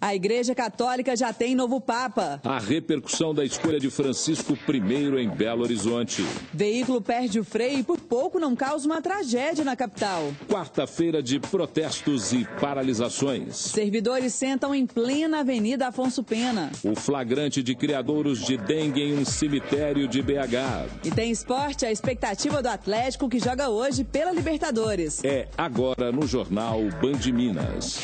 A Igreja Católica já tem novo Papa. A repercussão da escolha de Francisco I em Belo Horizonte. Veículo perde o freio e por pouco não causa uma tragédia na capital. Quarta-feira de protestos e paralisações. Servidores sentam em plena Avenida Afonso Pena. O flagrante de criadouros de dengue em um cemitério de BH. E tem esporte, a expectativa do Atlético que joga hoje pela Libertadores. É agora no Jornal Band Minas.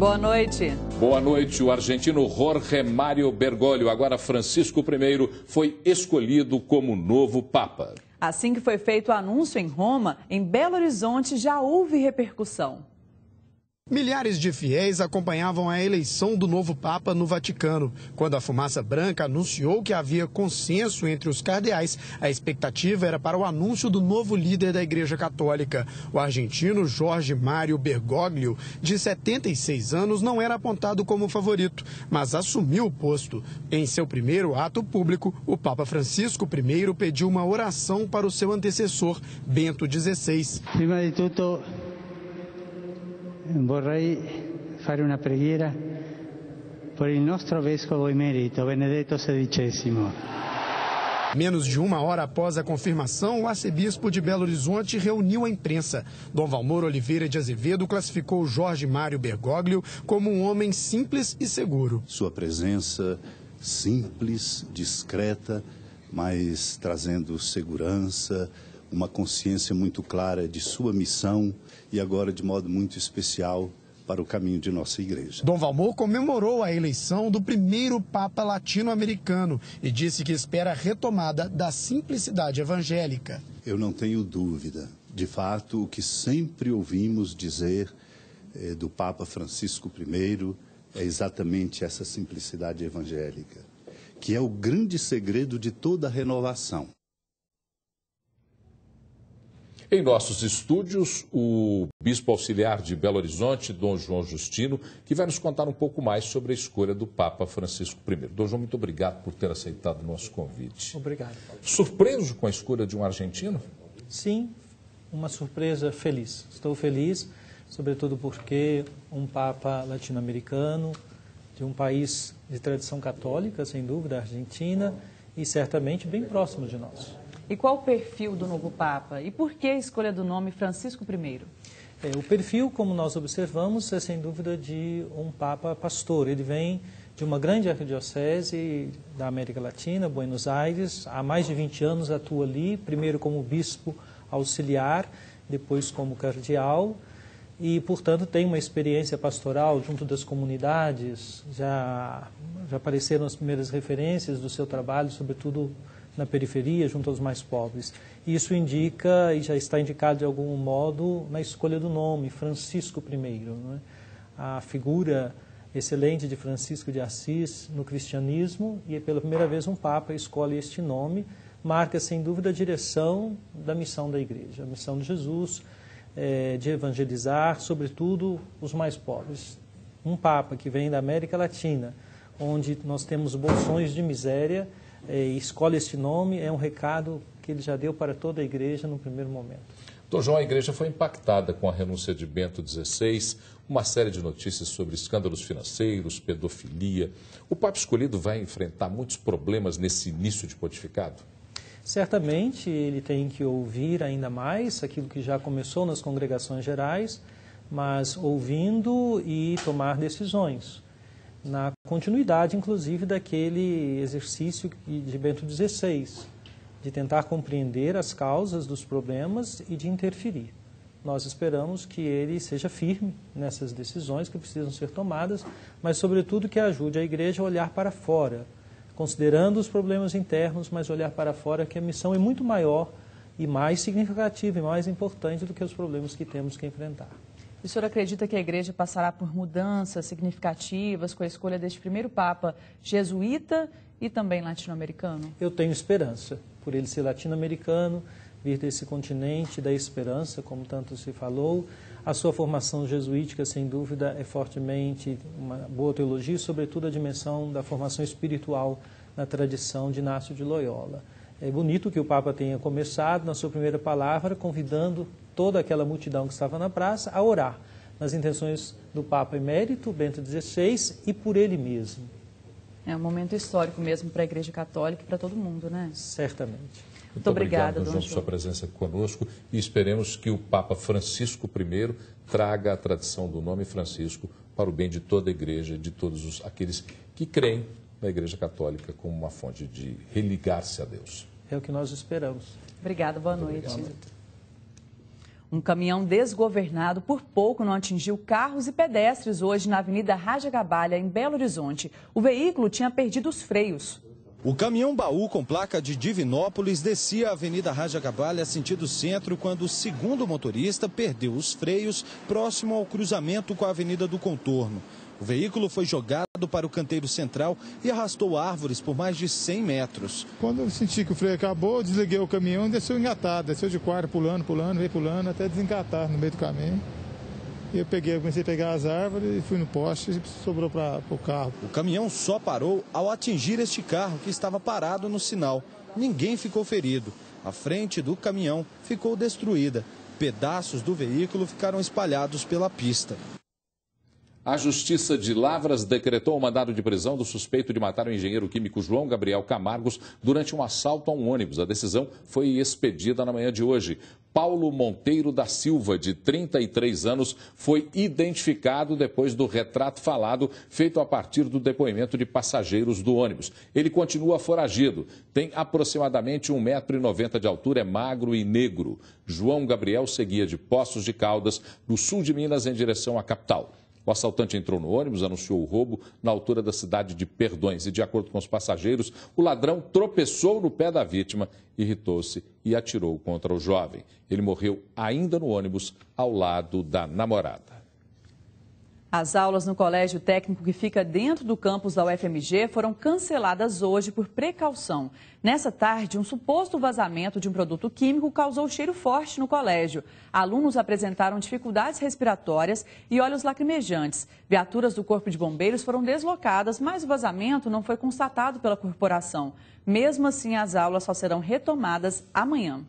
Boa noite. Boa noite. O argentino Jorge Mário Bergoglio, agora Francisco I, foi escolhido como novo Papa. Assim que foi feito o anúncio em Roma, em Belo Horizonte já houve repercussão. Milhares de fiéis acompanhavam a eleição do novo Papa no Vaticano. Quando a fumaça branca anunciou que havia consenso entre os cardeais, a expectativa era para o anúncio do novo líder da Igreja Católica. O argentino Jorge Mário Bergoglio, de 76 anos, não era apontado como favorito, mas assumiu o posto. Em seu primeiro ato público, o Papa Francisco I pediu uma oração para o seu antecessor, Bento XVI. Prima de tudo, vorrei fare una preghiera por il nostro vescovo emerito, Benedetto XVI. Menos de uma hora após a confirmação, o arcebispo de Belo Horizonte reuniu a imprensa. Dom Valmor Oliveira de Azevedo classificou Jorge Mário Bergoglio como um homem simples e seguro. Sua presença simples, discreta, mas trazendo segurança, uma consciência muito clara de sua missão e agora de modo muito especial para o caminho de nossa igreja. Dom Valmor comemorou a eleição do primeiro Papa latino-americano e disse que espera a retomada da simplicidade evangélica. Eu não tenho dúvida. De fato, o que sempre ouvimos dizer eh, do Papa Francisco I é exatamente essa simplicidade evangélica, que é o grande segredo de toda a renovação. Em nossos estúdios, o bispo auxiliar de Belo Horizonte, Dom João Justino, que vai nos contar um pouco mais sobre a escolha do Papa Francisco I. Dom João, muito obrigado por ter aceitado o nosso convite. Obrigado. Surpreso com a escolha de um argentino? Sim, uma surpresa feliz. Estou feliz, sobretudo porque um Papa latino-americano, de um país de tradição católica, sem dúvida, a Argentina, e certamente bem próximo de nós. E qual o perfil do novo Papa? E por que a escolha do nome Francisco I? É, o perfil, como nós observamos, é sem dúvida de um Papa pastor. Ele vem de uma grande arquidiocese da América Latina, Buenos Aires. Há mais de 20 anos atua ali, primeiro como bispo auxiliar, depois como cardeal. E, portanto, tem uma experiência pastoral junto das comunidades. Já, já apareceram as primeiras referências do seu trabalho, sobretudo na periferia, junto aos mais pobres. Isso indica, e já está indicado de algum modo, na escolha do nome, Francisco I. É? A figura excelente de Francisco de Assis no cristianismo, e pela primeira vez um Papa escolhe este nome, marca sem dúvida a direção da missão da Igreja, a missão de Jesus, é, de evangelizar, sobretudo, os mais pobres. Um Papa que vem da América Latina, onde nós temos bolsões de miséria, é, escolhe este nome, é um recado que ele já deu para toda a igreja no primeiro momento. Dom João, a igreja foi impactada com a renúncia de Bento XVI, uma série de notícias sobre escândalos financeiros, pedofilia. O Papa escolhido vai enfrentar muitos problemas nesse início de pontificado? Certamente ele tem que ouvir ainda mais aquilo que já começou nas congregações gerais, mas ouvindo e tomar decisões na continuidade, inclusive, daquele exercício de Bento XVI, de tentar compreender as causas dos problemas e de interferir. Nós esperamos que ele seja firme nessas decisões que precisam ser tomadas, mas, sobretudo, que ajude a igreja a olhar para fora, considerando os problemas internos, mas olhar para fora, que a missão é muito maior e mais significativa e mais importante do que os problemas que temos que enfrentar. O senhor acredita que a igreja passará por mudanças significativas com a escolha deste primeiro Papa jesuíta e também latino-americano? Eu tenho esperança por ele ser latino-americano, vir desse continente da esperança, como tanto se falou. A sua formação jesuítica, sem dúvida, é fortemente uma boa teologia, e, sobretudo a dimensão da formação espiritual na tradição de Inácio de Loyola. É bonito que o Papa tenha começado na sua primeira palavra, convidando toda aquela multidão que estava na praça a orar nas intenções do Papa Emérito Bento XVI e por ele mesmo. É um momento histórico mesmo para a Igreja Católica e para todo mundo, né? Certamente. Muito, Muito obrigada, obrigado, João, por sua presença conosco e esperemos que o Papa Francisco I traga a tradição do nome Francisco para o bem de toda a Igreja, de todos os, aqueles que creem na Igreja Católica como uma fonte de religar-se a Deus. É o que nós esperamos. Obrigada, boa noite. Obrigado. Um caminhão desgovernado por pouco não atingiu carros e pedestres hoje na Avenida Raja Gabalha, em Belo Horizonte. O veículo tinha perdido os freios. O caminhão baú com placa de Divinópolis descia a Avenida Raja Gabalha sentido centro quando o segundo motorista perdeu os freios próximo ao cruzamento com a Avenida do Contorno. O veículo foi jogado para o canteiro central e arrastou árvores por mais de 100 metros. Quando eu senti que o freio acabou, desliguei o caminhão e desceu engatado. Desceu de quarto, pulando, pulando, veio pulando, até desengatar no meio do caminho. E eu peguei, eu comecei a pegar as árvores e fui no poste e sobrou para o carro. O caminhão só parou ao atingir este carro que estava parado no sinal. Ninguém ficou ferido. A frente do caminhão ficou destruída. Pedaços do veículo ficaram espalhados pela pista. A Justiça de Lavras decretou o mandado de prisão do suspeito de matar o engenheiro químico João Gabriel Camargos durante um assalto a um ônibus. A decisão foi expedida na manhã de hoje. Paulo Monteiro da Silva, de 33 anos, foi identificado depois do retrato falado feito a partir do depoimento de passageiros do ônibus. Ele continua foragido. Tem aproximadamente 1,90m de altura, é magro e negro. João Gabriel seguia de Poços de Caldas, no sul de Minas, em direção à capital. O assaltante entrou no ônibus, anunciou o roubo na altura da cidade de Perdões e, de acordo com os passageiros, o ladrão tropeçou no pé da vítima, irritou-se e atirou contra o jovem. Ele morreu ainda no ônibus, ao lado da namorada. As aulas no colégio técnico que fica dentro do campus da UFMG foram canceladas hoje por precaução. Nessa tarde, um suposto vazamento de um produto químico causou cheiro forte no colégio. Alunos apresentaram dificuldades respiratórias e olhos lacrimejantes. Viaturas do Corpo de Bombeiros foram deslocadas, mas o vazamento não foi constatado pela corporação. Mesmo assim, as aulas só serão retomadas amanhã.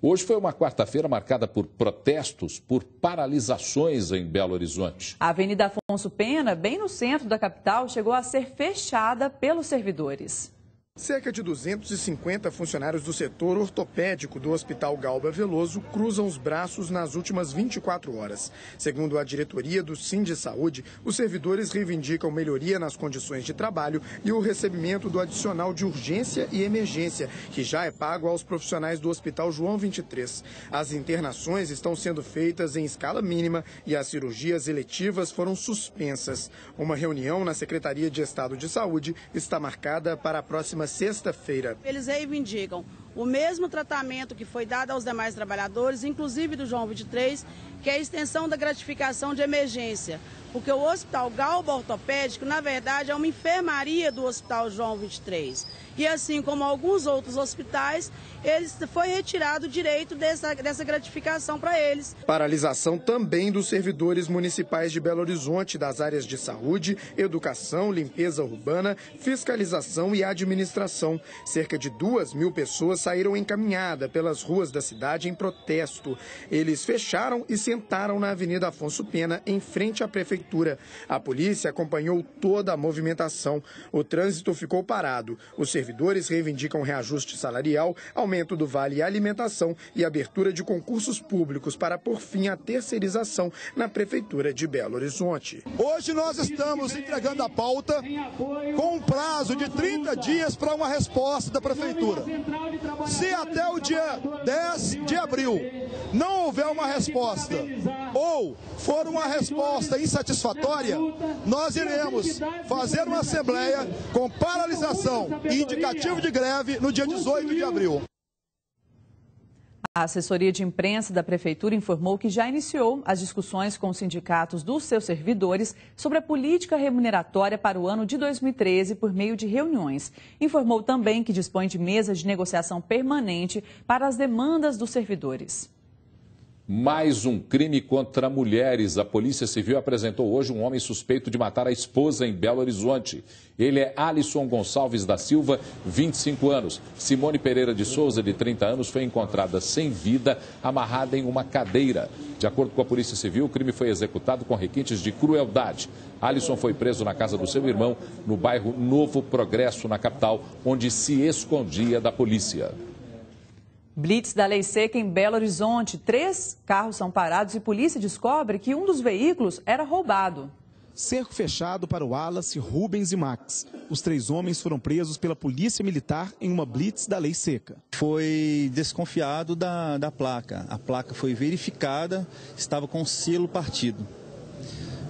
Hoje foi uma quarta-feira marcada por protestos, por paralisações em Belo Horizonte. A Avenida Afonso Pena, bem no centro da capital, chegou a ser fechada pelos servidores. Cerca de 250 funcionários do setor ortopédico do Hospital Galba Veloso cruzam os braços nas últimas 24 horas. Segundo a diretoria do Sim de Saúde, os servidores reivindicam melhoria nas condições de trabalho e o recebimento do adicional de urgência e emergência, que já é pago aos profissionais do Hospital João 23. As internações estão sendo feitas em escala mínima e as cirurgias eletivas foram suspensas. Uma reunião na Secretaria de Estado de Saúde está marcada para a próxima sexta-feira. Eles reivindicam o mesmo tratamento que foi dado aos demais trabalhadores, inclusive do João 23, que é a extensão da gratificação de emergência. Porque o Hospital Galba Ortopédico, na verdade, é uma enfermaria do Hospital João 23 e assim como alguns outros hospitais, eles foi retirado o direito dessa, dessa gratificação para eles. Paralisação também dos servidores municipais de Belo Horizonte das áreas de saúde, educação, limpeza urbana, fiscalização e administração. Cerca de duas mil pessoas saíram encaminhadas pelas ruas da cidade em protesto. Eles fecharam e sentaram na Avenida Afonso Pena, em frente à prefeitura. A polícia acompanhou toda a movimentação. O trânsito ficou parado. Os servidores reivindicam reajuste salarial, aumento do vale alimentação e abertura de concursos públicos para por fim a terceirização na Prefeitura de Belo Horizonte. Hoje nós estamos entregando a pauta com um prazo de 30 dias para uma resposta da Prefeitura. Se até o dia 10 de abril não houver uma resposta ou for uma resposta insatisfatória, nós iremos fazer uma assembleia com paralisação e indicativo de greve no dia 18 de abril. A assessoria de imprensa da Prefeitura informou que já iniciou as discussões com os sindicatos dos seus servidores sobre a política remuneratória para o ano de 2013 por meio de reuniões. Informou também que dispõe de mesa de negociação permanente para as demandas dos servidores. Mais um crime contra mulheres. A Polícia Civil apresentou hoje um homem suspeito de matar a esposa em Belo Horizonte. Ele é Alisson Gonçalves da Silva, 25 anos. Simone Pereira de Souza, de 30 anos, foi encontrada sem vida, amarrada em uma cadeira. De acordo com a Polícia Civil, o crime foi executado com requintes de crueldade. Alisson foi preso na casa do seu irmão, no bairro Novo Progresso, na capital, onde se escondia da polícia. Blitz da Lei Seca em Belo Horizonte. Três carros são parados e polícia descobre que um dos veículos era roubado. Cerco fechado para o Wallace, Rubens e Max. Os três homens foram presos pela Polícia Militar em uma blitz da Lei Seca. Foi desconfiado da, da placa. A placa foi verificada, estava com selo partido.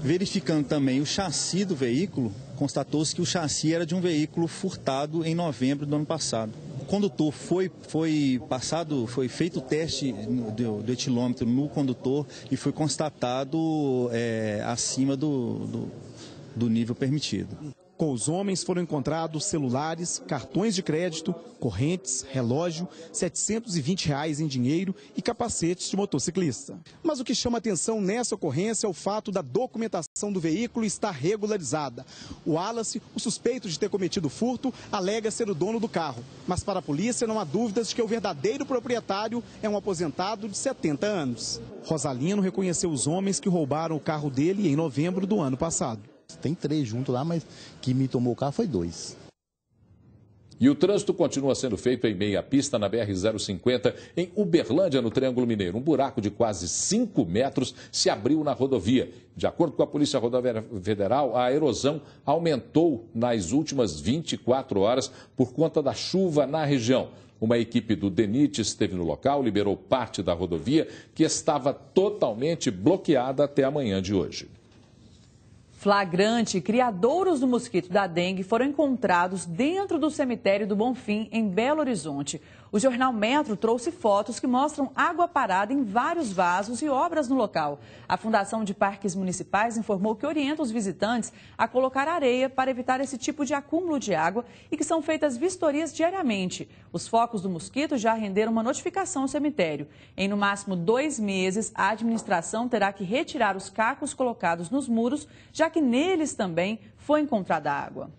Verificando também o chassi do veículo, constatou-se que o chassi era de um veículo furtado em novembro do ano passado condutor foi, foi passado, foi feito o teste do, do etilômetro no condutor e foi constatado é, acima do, do, do nível permitido. Com os homens foram encontrados celulares, cartões de crédito, correntes, relógio, 720 reais em dinheiro e capacetes de motociclista. Mas o que chama atenção nessa ocorrência é o fato da documentação do veículo estar regularizada. O Wallace, o suspeito de ter cometido furto, alega ser o dono do carro. Mas para a polícia não há dúvidas de que o verdadeiro proprietário é um aposentado de 70 anos. Rosalino reconheceu os homens que roubaram o carro dele em novembro do ano passado. Tem três juntos lá, mas que me tomou o carro foi dois. E o trânsito continua sendo feito em meia pista na BR-050, em Uberlândia, no Triângulo Mineiro. Um buraco de quase 5 metros se abriu na rodovia. De acordo com a Polícia Rodoviária Federal, a erosão aumentou nas últimas 24 horas por conta da chuva na região. Uma equipe do DENIT esteve no local, liberou parte da rodovia, que estava totalmente bloqueada até a manhã de hoje. Flagrante, criadouros do mosquito da dengue foram encontrados dentro do cemitério do Bonfim, em Belo Horizonte. O jornal Metro trouxe fotos que mostram água parada em vários vasos e obras no local. A Fundação de Parques Municipais informou que orienta os visitantes a colocar areia para evitar esse tipo de acúmulo de água e que são feitas vistorias diariamente. Os focos do mosquito já renderam uma notificação ao cemitério. Em no máximo dois meses, a administração terá que retirar os cacos colocados nos muros, já que neles também foi encontrada água.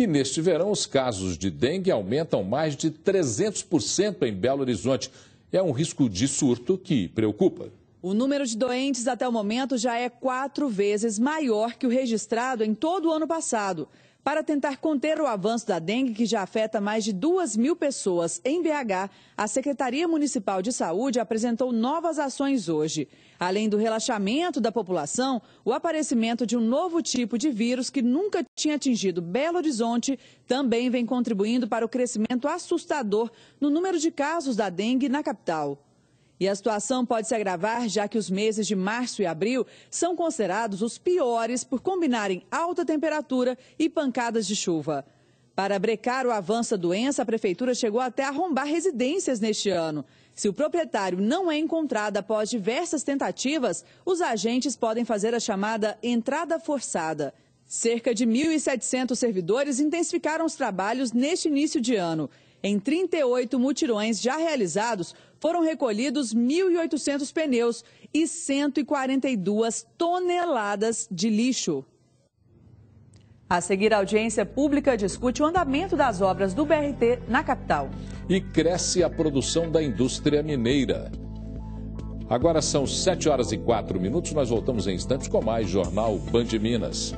E neste verão, os casos de dengue aumentam mais de 300% em Belo Horizonte. É um risco de surto que preocupa. O número de doentes até o momento já é quatro vezes maior que o registrado em todo o ano passado. Para tentar conter o avanço da dengue, que já afeta mais de duas mil pessoas em BH, a Secretaria Municipal de Saúde apresentou novas ações hoje. Além do relaxamento da população, o aparecimento de um novo tipo de vírus que nunca tinha atingido Belo Horizonte também vem contribuindo para o crescimento assustador no número de casos da dengue na capital. E a situação pode se agravar, já que os meses de março e abril são considerados os piores por combinarem alta temperatura e pancadas de chuva. Para brecar o avanço da doença, a Prefeitura chegou até a arrombar residências neste ano. Se o proprietário não é encontrado após diversas tentativas, os agentes podem fazer a chamada entrada forçada. Cerca de 1.700 servidores intensificaram os trabalhos neste início de ano. Em 38 mutirões já realizados, foram recolhidos 1.800 pneus e 142 toneladas de lixo. A seguir, a audiência pública discute o andamento das obras do BRT na capital. E cresce a produção da indústria mineira. Agora são 7 horas e 4 minutos. Nós voltamos em instantes com mais Jornal Band Minas.